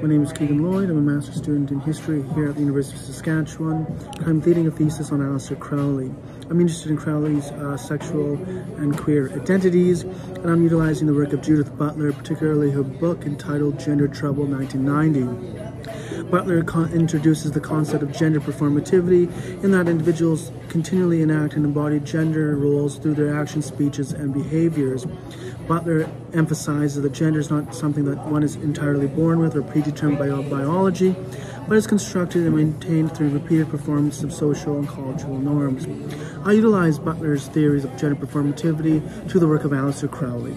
My name is Kiegan Lloyd. I'm a master's student in history here at the University of Saskatchewan. I'm completing a thesis on Aleister Crowley. I'm interested in Crowley's uh, sexual and queer identities, and I'm utilizing the work of Judith Butler, particularly her book entitled Gender Trouble 1990. Butler introduces the concept of gender performativity in that individuals continually enact and embody gender roles through their actions, speeches, and behaviors. Butler emphasizes that gender is not something that one is entirely born with or predetermined by biology, but is constructed and maintained through repeated performance of social and cultural norms. I utilize Butler's theories of gender performativity to the work of Aleister Crowley.